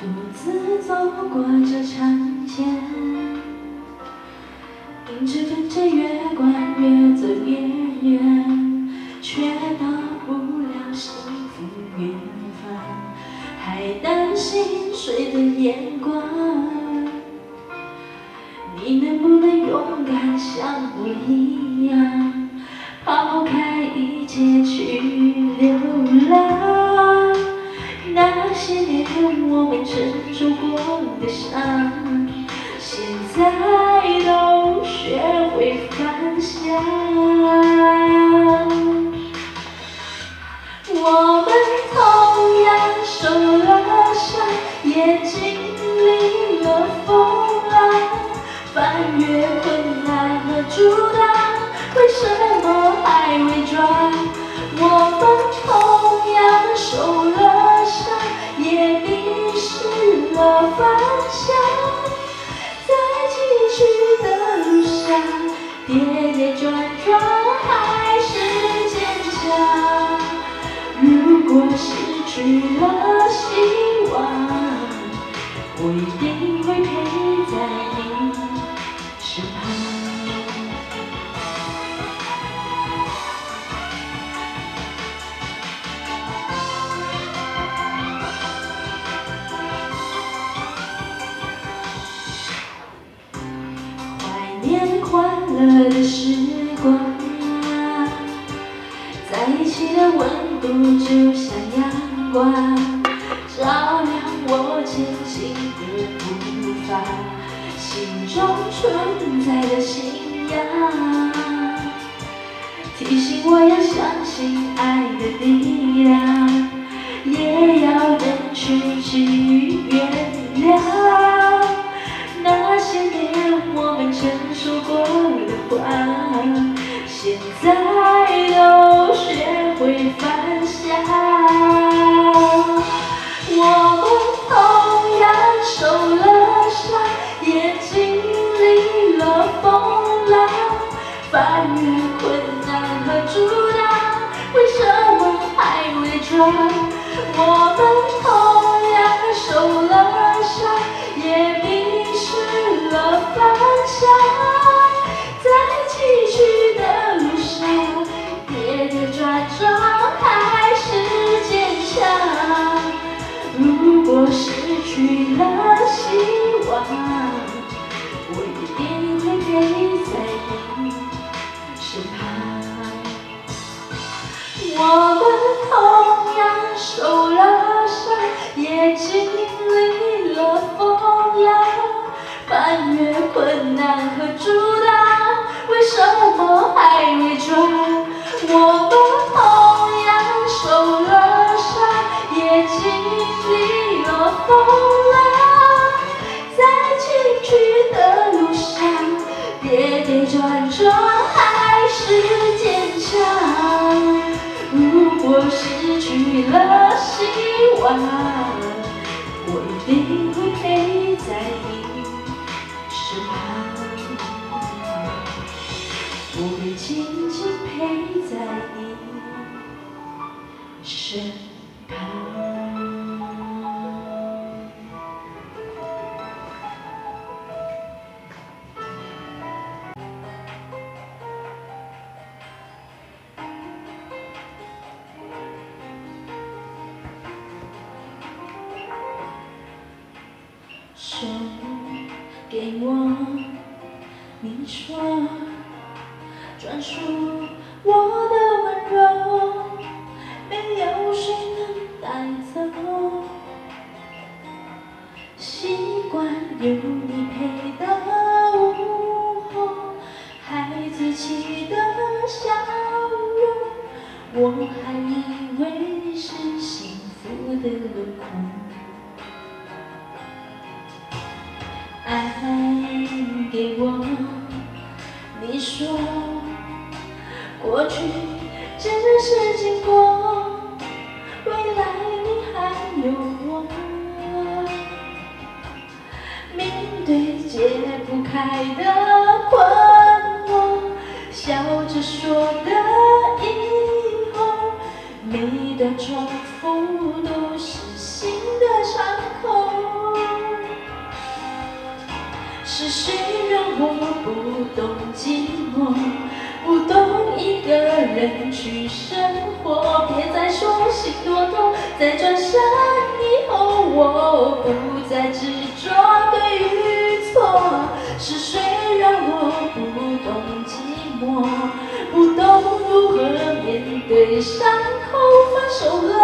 独自走过这长街，明知跟着月光越走越远，却到不了幸福远方，还担心谁的眼光。你能不能勇敢像我一样，我们承受过的伤，现在都学会放下。我们同样受了伤，也经历了风浪，翻越困难和阻挡，为什么还伪装？的方向，在继续的路上，跌跌撞撞还是坚强。如果失去了希望，我一定会陪在你怀念快乐的时光，在一起的温度就像阳光，照亮我前进的步伐，心中存在的信仰，提醒我要相信爱的力量，也要忍去去原现在都学会放下。我们同样受了伤，也经历了风浪，翻越困难和阻挡，为什么还伪装？我们给我，你说专属我的温柔，没有谁能带走。习惯有爱给我，你说过去只是经过，未来你还有我。面对解不开的困惑，笑着说的以后，每段重复都是新的伤是谁让我不懂寂寞，不懂一个人去生活？别再说心多痛，在转身以后，我不再执着对与错。是谁让我不懂寂寞，不懂如何面对伤口？分手了，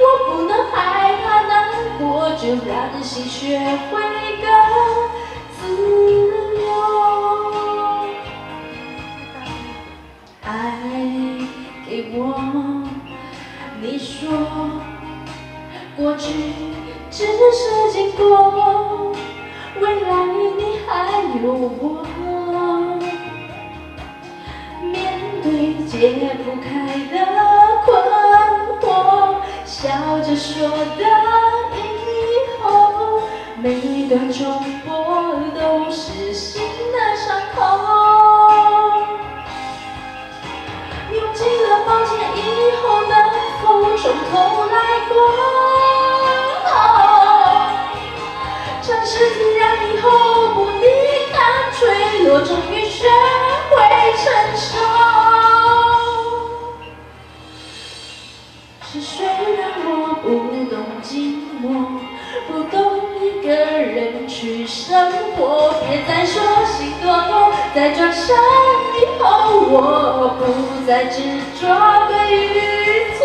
我不能害怕难过，就让心学未来你还有我。面对解不开的困惑，笑着说的以后，每段重播都是新的伤口。用尽了抱歉以后能否。从头来过，活？别再说心多痛，在转身以后，我不再执着对与错。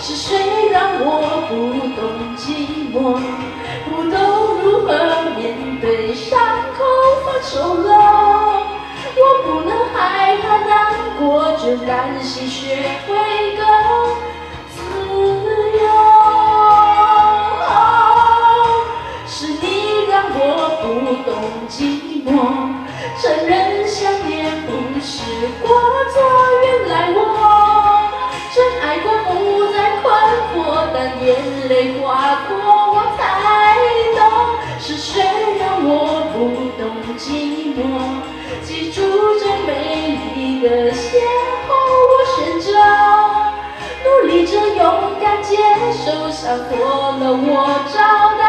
是谁让我不懂寂寞，不懂如何面对伤口？分手了，我不能害怕难过，就让心学会寂寞，承认想念不是过错，原来我真爱过。不再困惑。当眼泪划过，我才懂是谁让我不懂寂寞。记住这美丽的邂逅，我选择努力着勇敢接受，伤过了我找到。